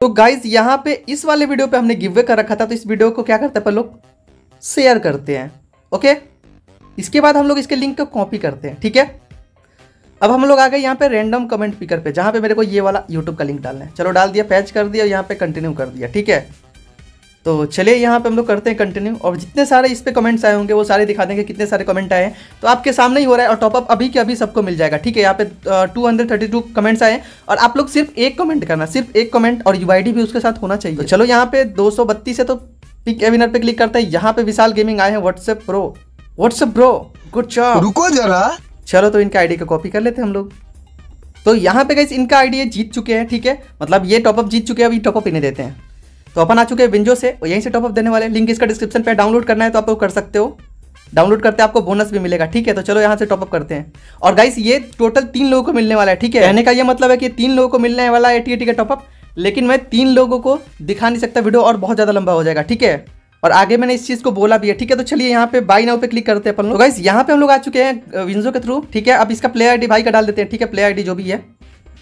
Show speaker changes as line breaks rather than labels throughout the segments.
तो गाइज़ यहाँ पे इस वाले वीडियो पे हमने गिवे कर रखा था तो इस वीडियो को क्या करते हैं पर लोग? शेयर करते हैं ओके इसके बाद हम लोग इसके लिंक को कॉपी करते हैं, ठीक है? अब हम लोग आ गए यहाँ पे रैंडम कमेंट पिकर पे, जहाँ पे मेरे को ये वाला यूट्यूब का लिंक डालना है। चलो डाल दिया पैच कर दिया यहाँ पे कंटिन्यू कर दिया, ठीक है? तो चलिए यहाँ पे हम लोग करते हैं कंटिन्यू और जितने सारे इस पे कमेंट्स आए होंगे वो सारे दिखा देंगे कितने सारे कमेंट आए हैं। तो आपके सामने ही हो रहा है और टॉपअप अभी के अभी सबको मिल जाएगा। ठीक है यहाँ पे two hundred thirty two comments आए और आप लोग सिर्फ़ एक कमेंट करना सिर्फ़ एक कमेंट और यूआईडी भी उसके साथ होना चाहिए। तो चलो यहाँ पे दो सौ बत्तीस है तो पिक एविनर पे क्लिक करते हैं। यहाँ पे विशाल गेमिंग आए हैं WhatsApp pro WhatsApp pro good job
रुको जरा।
चलो तो इनका आईडी को कॉपी कर लेते हैं हम लोग। तो यहाँ पे गई इनका आईडी जीत चुके हैं ठीक है? मतलब ये टॉपअप जीत चुके हैं अभी टॉपअप इन्हें देते हैं। तो अपन आ चुके हैं विंजो से और यहीं से टॉपअप देने वाले लिंक इसका डिस्क्रिप्शन पे डाउनलोड करना है तो आप लोग कर सकते हो। डाउनलोड करते आपको बोनस भी मिलेगा ठीक है? तो चलो यहाँ से टॉपअप करते हैं। और गाइस ये टोटल तीन लोगों को मिलने वाला है ठीक है? कहने का ये मतलब है कि तीन लोगों को मिलने वाला है ठीक है टॉपअप लेकिन मैं तीन लोगों को दिखा नहीं सकता वीडियो और बहुत ज़्यादा लंबा हो जाएगा ठीक है? और आगे मैंने इस चीज़ को बोला भी है ठीक है? तो चलिए यहाँ पे बाई नाउ पे क्लिक करते हैं अपन लोग। तो गाइस यहाँ पे हम लोग आ चुके हैं विंजो के थ्रू ठीक है? अब इसका प्ले आईडी भाई का डाल देते हैं ठीक है? प्ले आईडी जो भी है।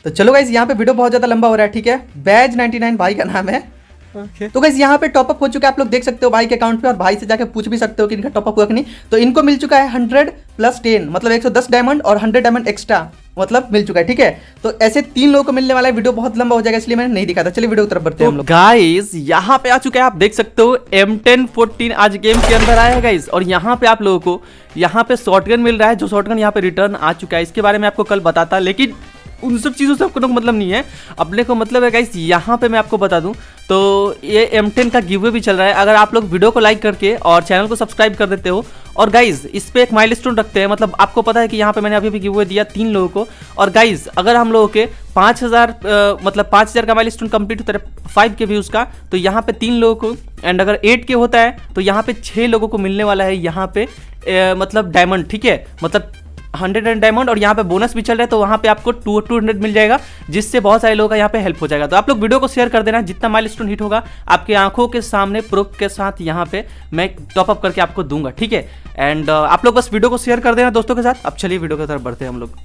तो चलो गाइस यहाँ पे वीडियो बहुत ज़्यादा लंबा हो रहा है ठीक है? बैज 99 भाई का नाम है। Okay. तो गाइज़ यहाँ पे टॉपअप हो चुका है आप लोग देख सकते हो भाई के अकाउंट पे और भाई से जाके पूछ भी सकते हो कि इनका टॉपअप हुआ कि नहीं। तो इनको मिल चुका है हंड्रेड प्लस टेन मतलब एक सौ दस डायमंड और हंड्रेड डायमंड एक्स्ट्रा मतलब मिल चुका है ठीक है? तो ऐसे तीन लोगों को मिलने वाला है वीडियो बहुत लंबा हो जाएगा इसलिए मैंने नहीं दिखाता चलिए वीडियो की तरफ़ बढ़ते हैं
तो गाइस यहाँ पे आ चुके हैं आप देख सकते हो एम टेन फोर्टीन आज गेम के अंदर आया है गाइस और यहाँ पे आप लोगों को यहाँ पे शॉटगन मिल रहा है जो शॉटगन यहाँ पे रिटर्न आ चुका है इसके बारे में आपको कल बताता लेकिन उन सब चीज़ों से आपको मतलब नहीं है। अपने को मतलब है गाइस यहाँ पे मैं आपको बता दूँ तो ये एम टेन का गिवे भी चल रहा है। अगर आप लोग वीडियो को लाइक करके और चैनल को सब्सक्राइब कर देते हो और गाइज़ इस पर एक माइलस्टोन रखते हैं मतलब आपको पता है कि यहाँ पे मैंने अभी भी गिवे दिया तीन लोगों को। और गाइज़ अगर हम लोगों के पाँच हज़ार मतलब पाँच हज़ार का माइल स्टोन कंप्लीट होता है फाइव के व्यूज़ का तो यहाँ पे तीन लोगों को एंड अगर एट के होता है तो यहाँ पे छः लोगों को मिलने वाला है यहाँ पे ए, मतलब डायमंड ठीक है? मतलब हंड्रेड एंड डायमंड और यहाँ पे बोनस भी चल रहा है तो वहाँ पे आपको टू टू हंड्रेड मिल जाएगा, जिससे बहुत सारे लोगों का यहाँ पे हेल्प हो जाएगा। तो आप लोग वीडियो को शेयर कर देना, जितना माइल स्टोन हिट होगा, आपकी आँखों के सामने प्रूफ के साथ यहाँ पे मैं टॉपअप करके आपको दूँगा, ठीक है? एंड आप लोग बस वीडियो को शेयर कर देना दोस्तों के साथ। अब चलिए वीडियो की तरफ़ बढ़ते हैं हम लोग।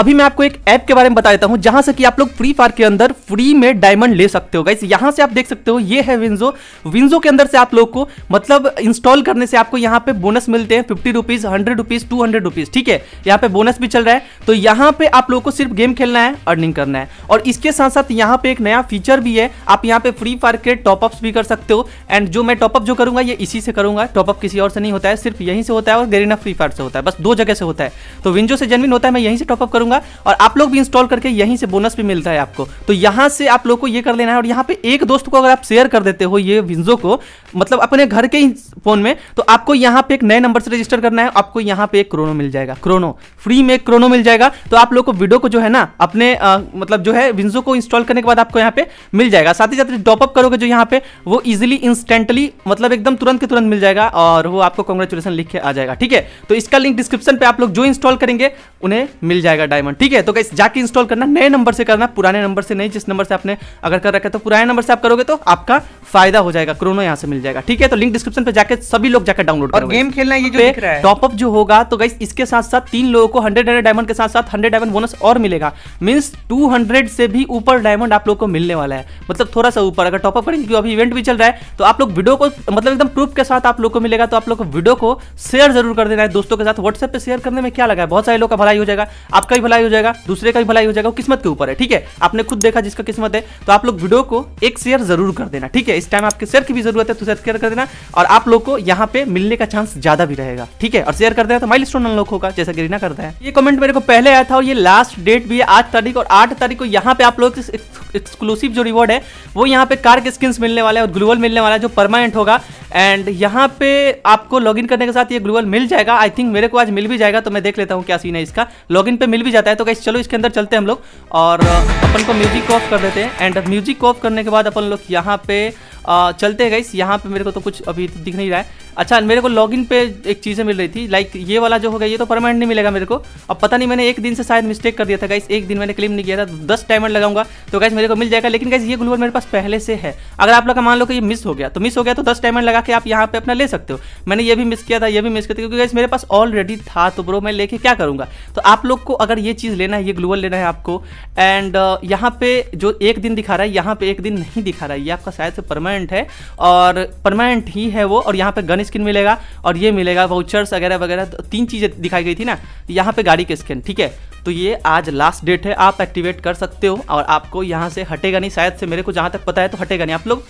अभी मैं आपको एक ऐप के बारे में बता देता हूँ, जहाँ से कि आप लोग फ्री फायर के अंदर फ्री में डायमंड ले सकते हो। गाइस यहाँ से आप देख सकते हो, ये है विंजो विंजो के अंदर से आप लोग को मतलब इंस्टॉल करने से आपको यहाँ पे बोनस मिलते हैं fifty rupees hundred rupees two hundred rupees ठीक है? यहाँ पे बोनस भी चल रहा है। तो यहाँ पे आप लोग को सिर्फ़ गेम खेलना है अर्निंग करना है। और इसके साथ साथ यहाँ पे एक नया फीचर भी है, आप यहाँ पे फ्री फायर के टॉपअप्स भी कर सकते हो। एंड जो मैं टॉपअप जो करूँगा, ये इसी से करूँगा। टॉपअप किसी और से नहीं होता है, सिर्फ़ यहीं से होता है और गेरीना फ्री फायर से होता है। बस दो जगह से होता है। तो विंजो से जेनविन होता है, मैं यहीं से टॉपअप करूँगा। और आप लोग भी इंस्टॉल करके यहीं से बोनस भी मिलता है आपको। तो यहाँ से आप लोग को ये कर लेना है और यहाँ पे एक दोस्त को अगर आप शेयर कर देते हो ये विंजो को मतलब अपने घर के ही फ़ोन में तो आपको यहाँ पे एक नए नंबर से रजिस्टर करना है आपको यहाँ पे एक क्रोनो मिल जाएगा। क्रोनो फ्री में एक क्रोनो मिल जाएगा। तो आप लोग को वीडियो को जो है ना अपने आ, मतलब जो है विंजो को इंस्टॉल करने के बाद आपको यहाँ पे मिल जाएगा। साथ ही साथ टॉपअप करोगे जो यहाँ पे वो इजिली इंस्टेंटली मतलब एकदम तुरंत के तुरंत मिल जाएगा और वो आपको कॉन्ग्रेचुलेसन लिख के आ जाएगा। ठीक है? तो इसका लिंक डिस्क्रिप्शन पे आप लोग जो इंस्टॉल करेंगे उन्हें मिल जाएगा डायमंड। ठीक है तो जाके इंस्टॉल करना नए नंबर से करना पुराने नंबर से नहीं जिस नंबर से आपने अगर कर रखा है तो पुराने नंबर से आप करोगे तो आपका फ़ायदा हो जाएगा क्रोनो यहाँ से मिल जाएगा। ठीक है तो लिंक डिस्क्रिप्शन पे जाके सभी लोग जाकर डाउनलोड
और गेम खेलना ये जो दिख रहा है।
टॉपअप जो होगा तो गाइस इसके साथ साथ तीन लोगों को हंड्रेड हंड्रेड डायमंड के साथ साथ हंड्रेड डायमंड बोनस और मिलेगा। मीन्स टू से भी ऊपर डायमंड आप लोग को मिलने वाला है। मतलब थोड़ा सा ऊपर अगर टॉपअप करेंगे क्योंकि अभी इवेंट भी चल रहा है तो आप लोग वीडियो को मतलब एकदम प्रूफ के साथ आप लोग को मिलेगा तो आप लोग को वीडियो को शेयर ज़रूर कर देना है। दोस्तों के साथ व्हाट्सएप पे शेयर करने में क्या लगा है? बहुत सारे लोग का भलाई हो जाएगा। आपका भी भलाई हो जाएगा, दूसरे का भी भलाई हो जाएगा किस्मत के ऊपर है, ठीक है? आपने खुद देखा जिसका किस्मत है तो आप लोग वीडियो को एक शेयर ज़रूर कर देना, ठीक है? इस टाइम आपके शेयर की भी ज़रूरत है तो शेयर कर देना, और आप लोग को यहाँ पे मिलने का चांस ज़्यादा भी रहेगा, ठीक है? और शेयर कर देना तो माइल स्टोन अनलॉक होगा, जैसा गिरीना करता है। ये कमेंट मेरे को पहले आया था और ये लास्ट डेट भी है, आठ तारीख और आठ तारीख को यहाँ पे आप लोग एक्सक्लूसिव जो रिवॉर्ड है, वो यहाँ पे कार के स्किन्स मिलने वाले और ग्लूवल मिलने वाला है, जो परमानेंट होगा एंड यहाँ पे आपको लॉगिन करने के साथ ये ग्लूवल मिल जाएगा। आई थिंक मेरे को आज मिल भी जाएगा तो मैं देख लेता हूँ क्या सीन है इसका। लॉगिन पे मिल भी जाता है तो कैसे चलो इसके अंदर चलते हैं हम लोग। और अपन को म्यूज़िक ऑफ़ कर देते हैं। एंड म्यूज़िक ऑफ़ करने के बाद अपन लोग यहाँ पे आ, चलते हैं गाइस यहाँ पे मेरे को तो कुछ अभी तो दिख नहीं रहा है। अच्छा मेरे को लॉगिन पे एक चीज़ें मिल रही थी लाइक ये वाला जो होगा ये तो परमानेंट नहीं मिलेगा मेरे को। अब पता नहीं मैंने एक दिन से शायद मिस्टेक कर दिया था गाइस एक दिन मैंने क्लेम नहीं किया था दस डायमंड लगाऊँगा तो गाइस मेरे को मिल जाएगा लेकिन गाइस ये ग्लूवल मेरे पास पहले से है। अगर आप लोग का मान लो कि ये मिस हो गया तो मिस हो गया तो दस डायमंड लगा के आप यहाँ पे अपना ले सकते हो। मैंने ये भी मिस किया था ये भी मिस किया था क्योंकि गाइस मेरे पास ऑलरेडी था तो ब्रो मैं लेके क्या करूँगा? तो आप लोग को अगर ये चीज़ लेना है ये ग्लूवल लेना है आपको एंड यहाँ पे जो एक दिन दिखा रहा है यहाँ पे एक दिन नहीं दिखा रहा है ये आपका शायद से परमानेंट है और परमानेंट ही है वो और यहाँ पे गन स्किन मिलेगा और ये मिलेगा वाउचर्स वगैरह वगैरह तो तीन चीज़ें दिखाई गई थी ना, यहाँ पे गाड़ी के स्किन ठीक है? तो ये आज लास्ट डेट है, आप एक्टिवेट कर सकते हो और आपको यहाँ से हटेगा नहीं, शायद से मेरे को जहाँ तक पता है तो हटेगा नहीं। आप लोग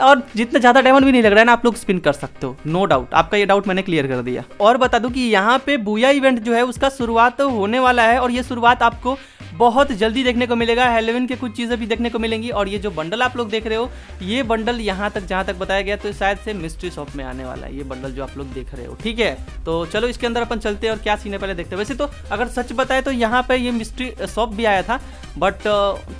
और जितना ज़्यादा डायमंड भी नहीं लग रहा है ना, आप लोग स्पिन कर सकते हो नो डाउट आपका ये डाउट मैंने क्लियर कर दिया। और बता दूँ कि यहाँ पे बुया इवेंट जो है, उसका शुरुआत तो होने वाला है और ये शुरुआत आपको बहुत जल्दी देखने को मिलेगा। हेलोविन के कुछ चीज़ें भी देखने को मिलेंगी और ये जो बंडल आप लोग देख रहे हो, ये बंडल यहाँ तक, जहाँ तक बताया गया तो शायद से मिस्ट्री शॉप में आने वाला है ये बंडल जो आप लोग देख रहे हो, ठीक है? तो चलो इसके अंदर अपन चलते हैं और क्या सीन है पहले देखते हैं। वैसे तो अगर सच बताए तो यहाँ पे ये मिस्ट्री शॉप भी आया था बट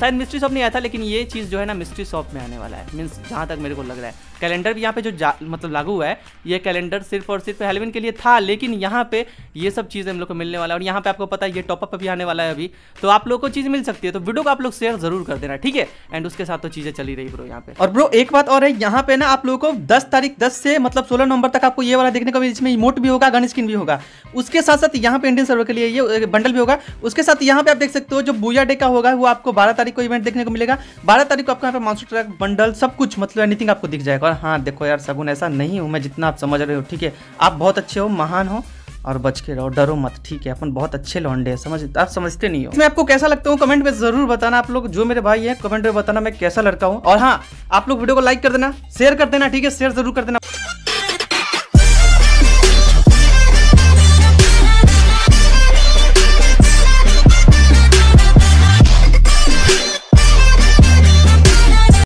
शायद मिस्ट्री शॉप नहीं आया था, लेकिन ये चीज़ जो है ना मिस्ट्री शॉप में आने वाला है। मीन्स जहाँ तक मेरे को लग रहा है। कैलेंडर भी यहाँ पे जो मतलब लागू हुआ है, ये कैलेंडर सिर्फ़ और सिर्फ़ हेलोविन के लिए था, लेकिन यहाँ पे ये सब चीज़ें हम लोग को मिलने वाला है। और यहाँ पे आपको पता है, ये टॉपअप भी आने वाला है अभी। तो आप लोग को चीज़ मिल सकती है तो वीडियो को आप लोग शेयर ज़रूर कर देना, ठीक है? एंड उसके साथ तो चीज़ें चली रही ब्रो यहाँ पे।
और ब्रो एक बात और है, यहाँ पे ना आप लोगों को दस तारीख, दस से मतलब सोलह नवंबर तक आपको ये वाला देखने को भी जिसमें इमोट भी होगा गन स्किन भी होगा। उसके साथ साथ यहाँ पे इंडियन सर्वर के लिए ये बंडल भी होगा। उसके साथ यहाँ पे आप देख सकते हो, जो बुया डे का होगा, वो आपको बारह तारीख को इवेंट देखने को मिलेगा। बारह तारीख को आपको यहाँ पे मानसून ट्रैक बंडल सब कुछ मतलब एनीथिंग आपको दिख जाएगा। हाँ देखो यार सगुन ऐसा नहीं हूँ मैं जितना आप समझ रहे हो, ठीक है? आप बहुत अच्छे हो, महान हो, और बच के रहो, डरो मत, ठीक है? अपन बहुत अच्छे लौंडे हैं, समझ, आप समझते नहीं हो। मैं आपको कैसा लगता हूँ कमेंट में ज़रूर बताना आप लोग, जो मेरे भाई है कमेंट में बताना मैं कैसा लड़का हूँ। और हाँ आप लोग वीडियो को लाइक कर देना शेयर कर देना, ठीक है? शेयर ज़रूर कर देना।